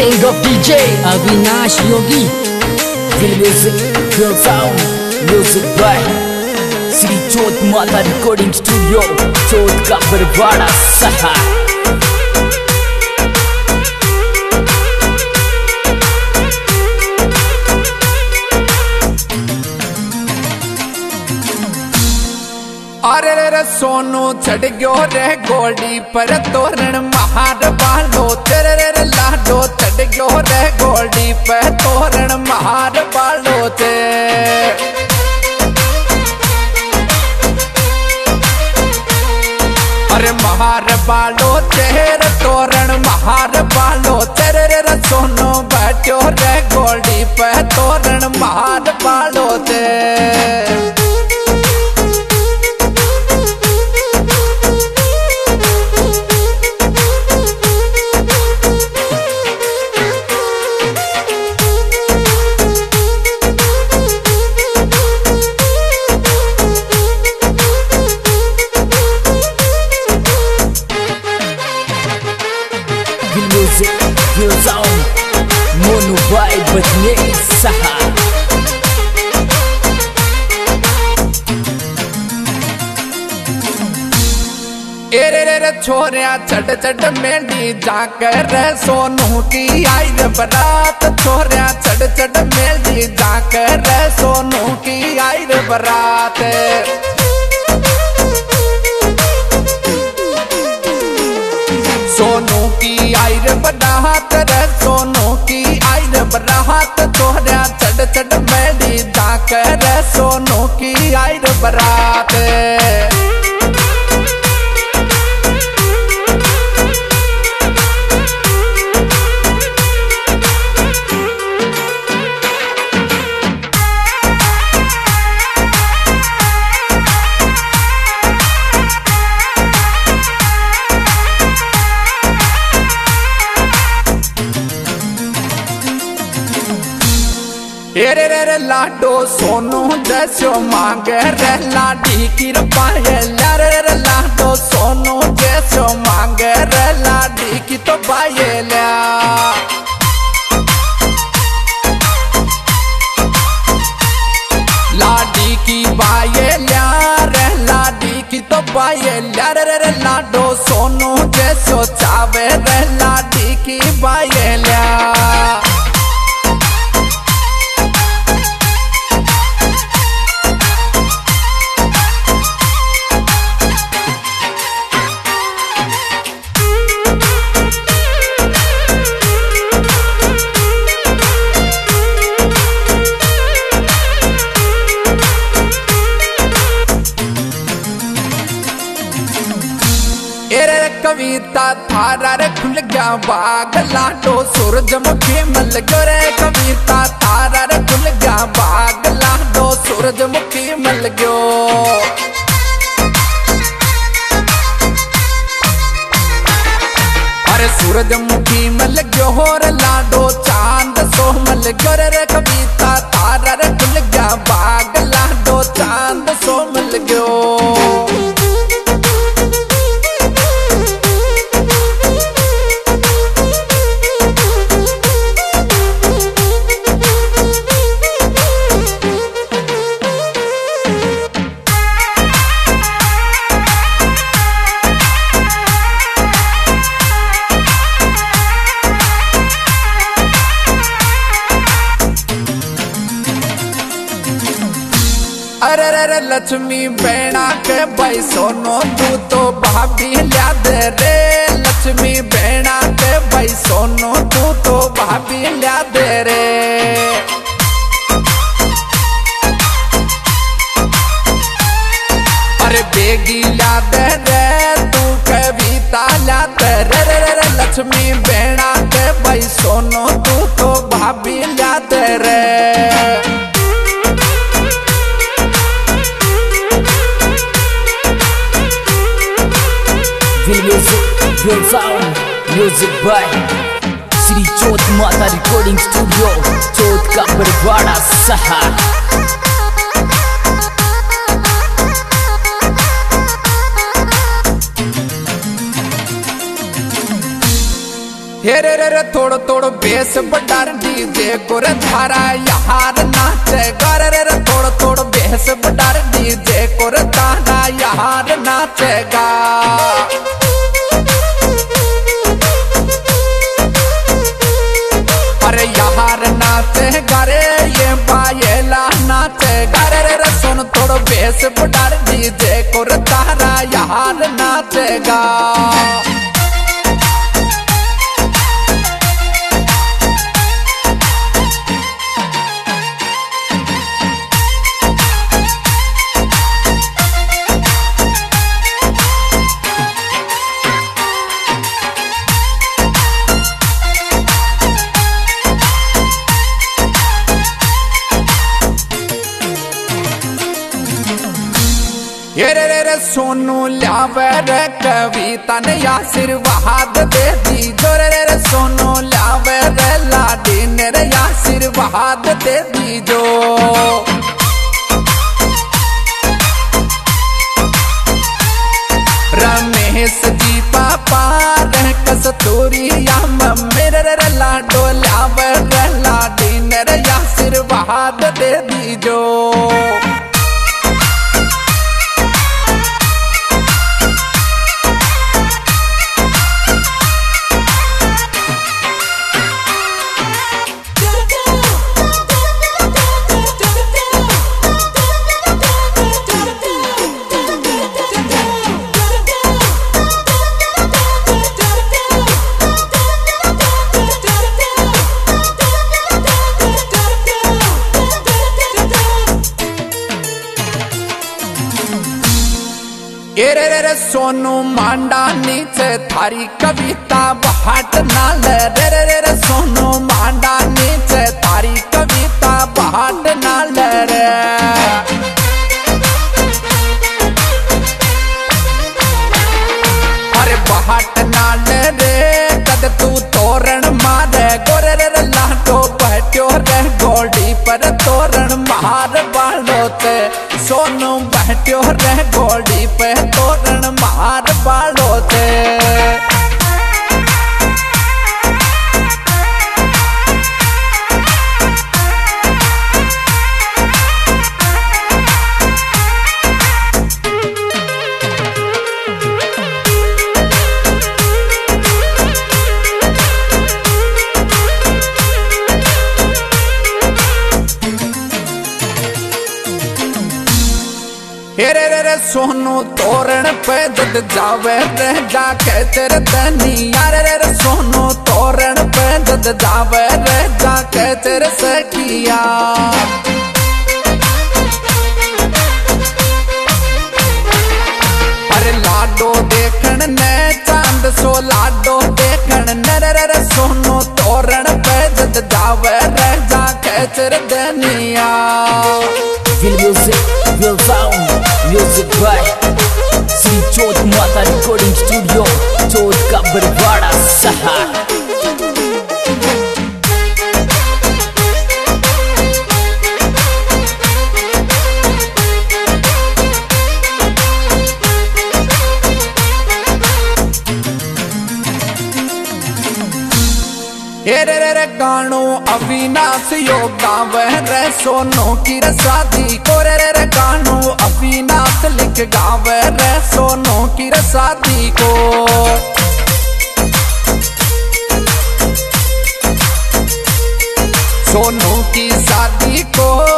King of DJ Avinash Yogi Feel music, feel sound Music by Shri चौथ माता recording studio चौथ का बरवाड़ा सहा सोनू चढ़ गयो रे गोल्डी पर तोरण महार बालो तेरे रे लाडो चढ़ गयो रे गोल्डी पर तोरण महार बालो ते अरे महार बालो तेरे तोरण महार बालो तेरे रे सोनू बैठो रे गोल्डी पर तोरण महार बालो ते music, feel sound Mono सहा एरे रे रे छोरिया चढ़ चढ़ मेंढी जाकर सोनू की आई रे बरात। छोरिया चढ़ चढ़ मेंढी जाकर सोनू की आई रे बरात। सोनू की आई रे बरात रे, सोनू की आई रे हाथ तोह चढ़ चढ़ मैडी दा रे। सोनू की आई रे लाडो सोनू जैसो मांगे रे लाडी की पाए रे लाडो सोनू जैसो मांगे रे लाडी, की तो पाए ल्या। लाडी की बाये ल्या रे लाडी, की तो बाये ल्या। रे रे लाडो सोनू जैसो चावे रे लाडी की बाये थारा खुल गया बाग लाडो सूरजमुखी मल गयो रे कविता। थारा रे खुल गया बाग लाडो सूरजमुखी मल गयो। अरे सूरजमुखी मल गयो होर लाडो चाँद सो मल गयो रे कविता। थारा रे खुल गया बाग लाडो चाँद सो मल गयो। लक्ष्मी बेड़ा के भाई सोनो, तू तो भाभी लिया दे रे। लक्ष्मी बेड़ा के भाई सोनो, तू तो भाभी लिया दे रे। अरे बेगी ला दे रे, तू कविता ला दे रे। रे रे लक्ष्मी बेड़ा के भाई सोनो By श्री चौथ माता रिकॉर्डिंग स्टूडियो चौथ का बरवाड़ा सहा हेरे रे रे थोड़ो थोड़ो बेस बडार डीजे कोर धारा यार नाचे. गर रे रे थोड़ो थोड़ो बेस बडार डीजे कोर धारा यार नाचेगा नाचे गारे, ये बायला नाचे गारे। रे रे, सुन थोड़ो बेस जी जे को तारा, यार नाचेगा रे सोनू ल्यावे रे कविता ने आशीर्वाद दे दी जो रे सोनू ल्यावे रे लाडी ने रे आशीर्वाद दे दी जो। रमेश जी पापा रे कस्तूरी या मम्मी, रे रे लाडो ल्यावे रे लाडी ने रे आशीर्वाद दे दी जो। सोनू मांडा नीचे, थारी कविता बहाट नाल। रे रे रे रे, सोनू मांडा नीचे, थारी कविता बहाट नाल। रे अरे बहाट नाल रे, कद तू तोरण मारे। गोरे रे रे लाडो बैठो रे, गोल्डी पर तोरण मार बालो ते। सोनू बैठो रे गोल्डी हे रे रे सोनू तोरण पे जद जावे रे जाके तेरे दनिया रे रे रे सोनू तोरण पे जद जावे रे जाके तेरे सखिया अरे लाडो देखण ने चाँद सो लाडो गानो अविनाश योगा वह रे सोनो की रसादी को रे रे गानो अविनाश लिख गावे रे सोनो की रसादी को। सोनू की शादी को।